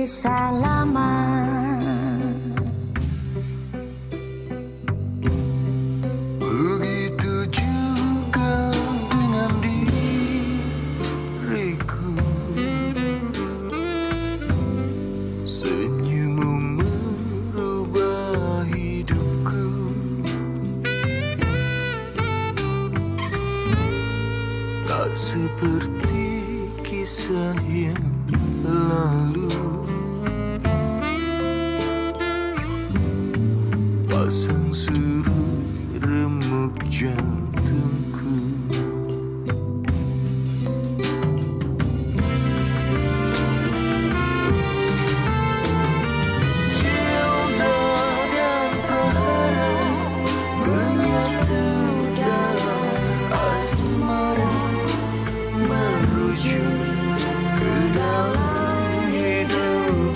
kisah lama Begitu juga dengan diriku Senyummu merubah hidupku. Tak seperti kisah yang lalu pasang surut remuk jantungku. Cinta dan menyatu dalam asmara merujuk ke dalam hidup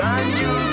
and you.